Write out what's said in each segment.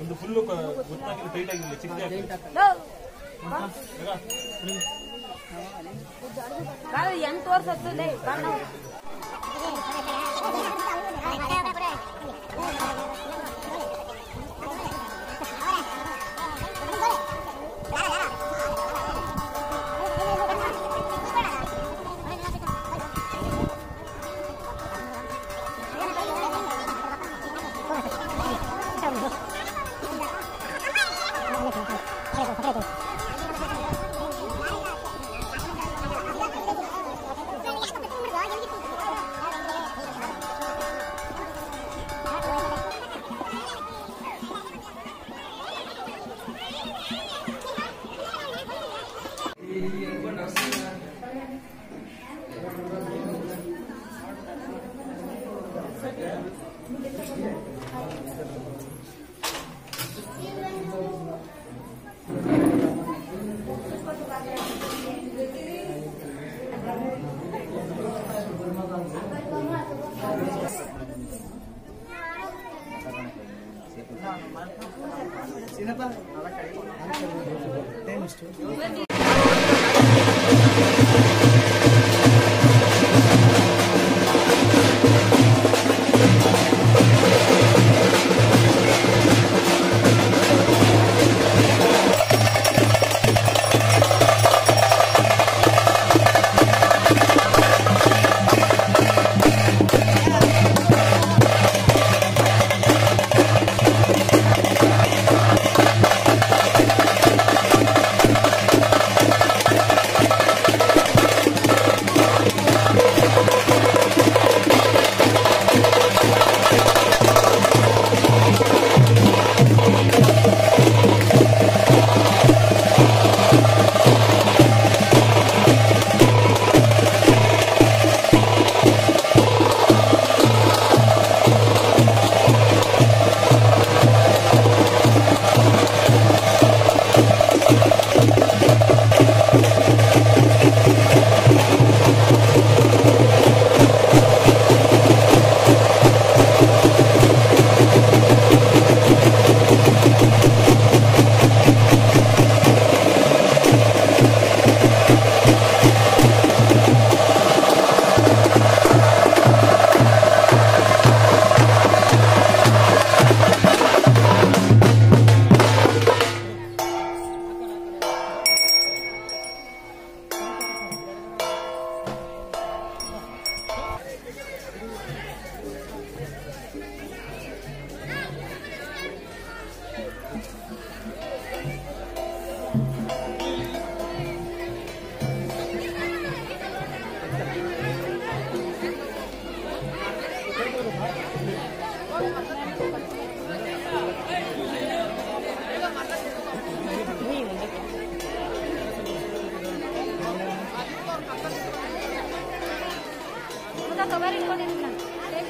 ಒಂದು ಫುಲ್ಲು ಗೊತ್ತಾಗಿಲ್ಲ ಟೈಟ್ ಆಗಿಲ್ಲ ಚಿಕ್ಕದೆ ಎಂಟು ವರ್ಷ ಹತ್ತು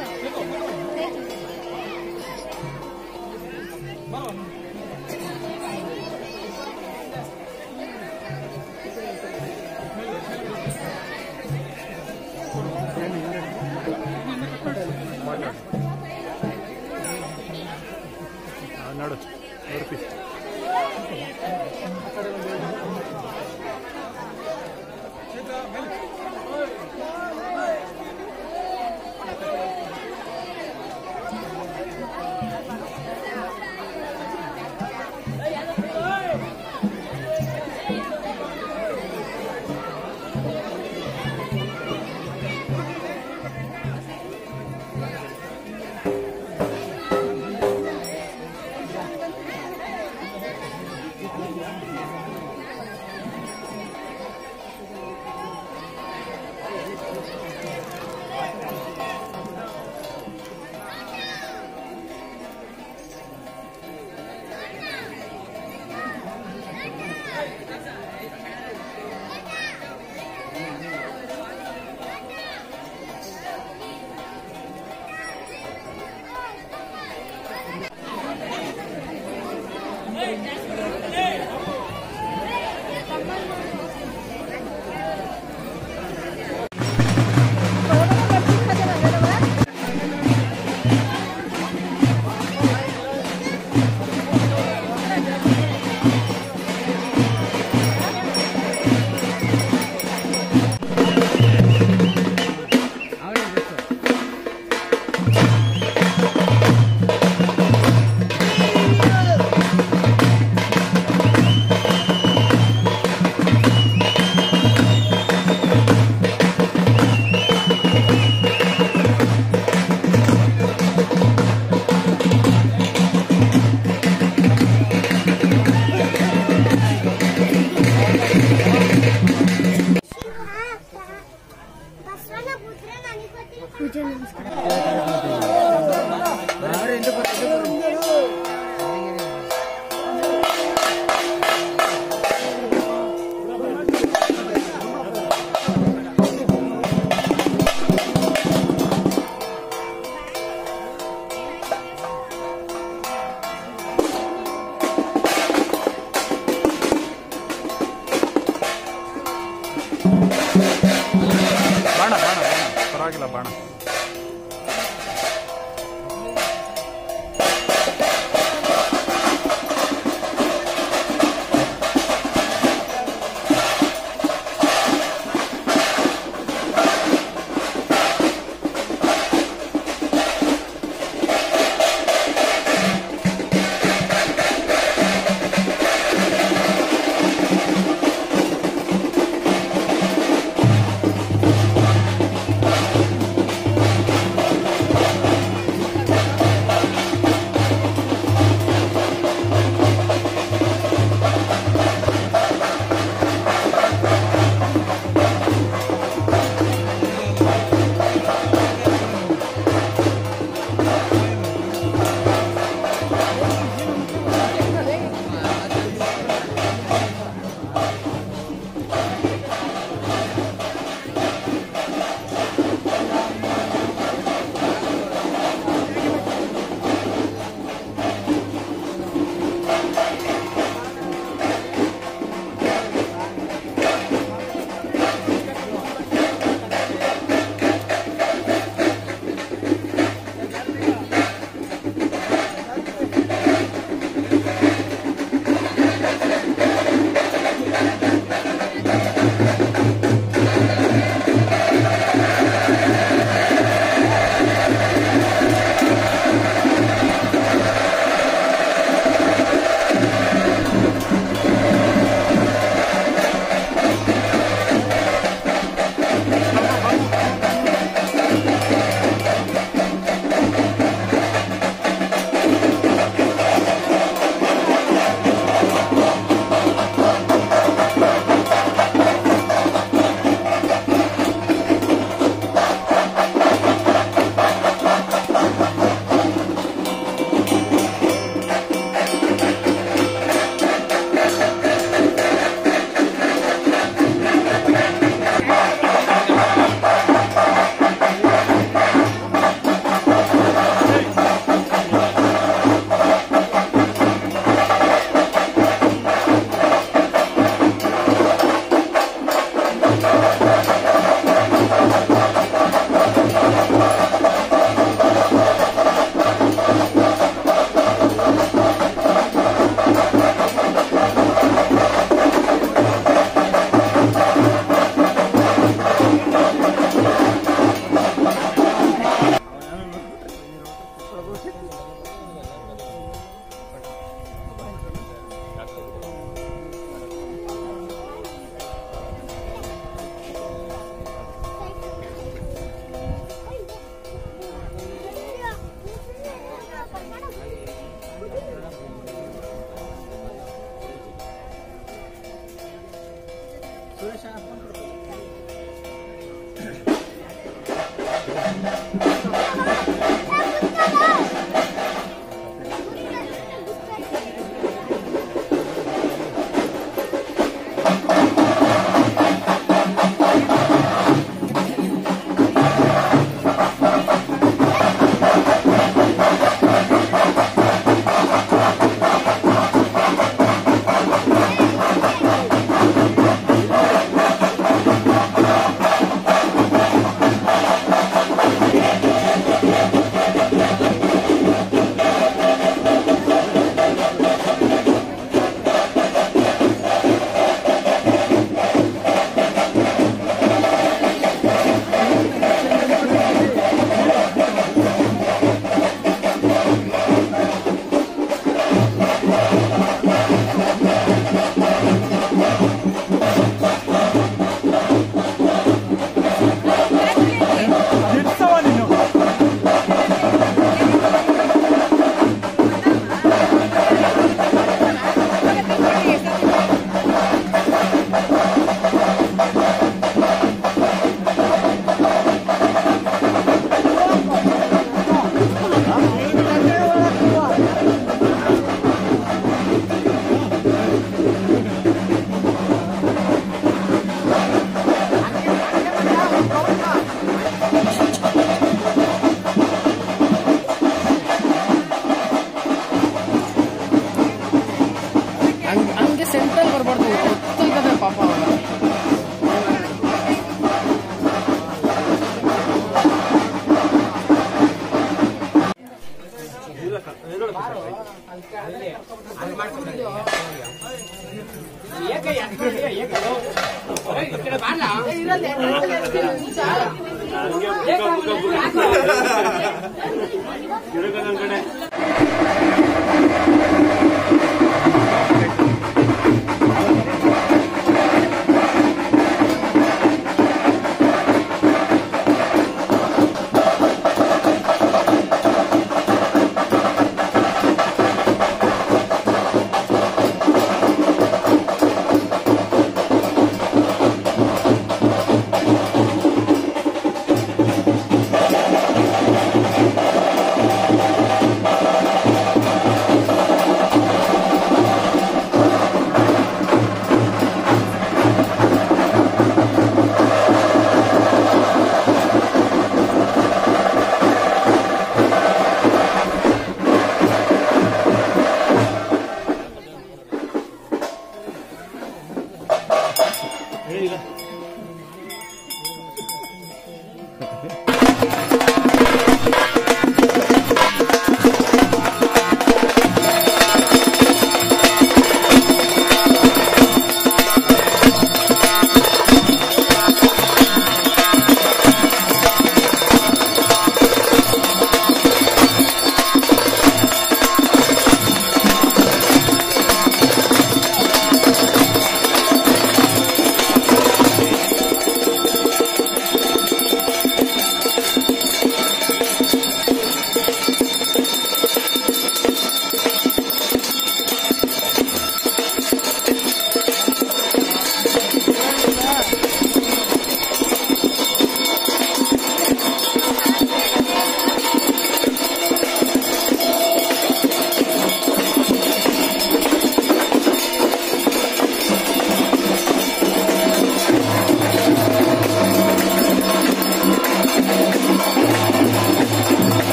ね。